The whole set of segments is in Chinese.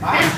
Bye.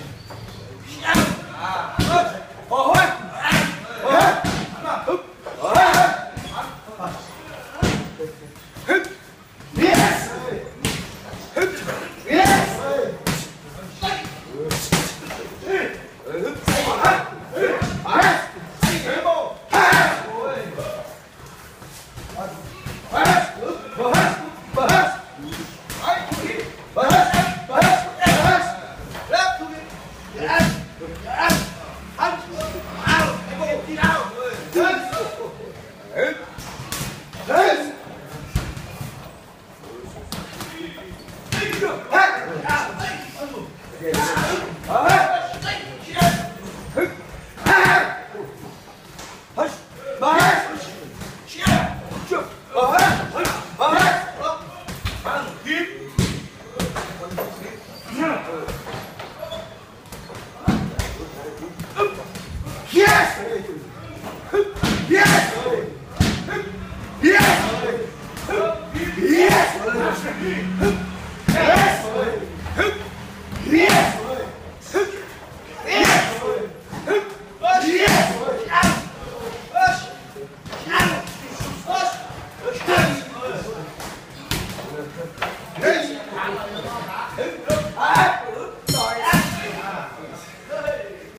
Ah! 哎。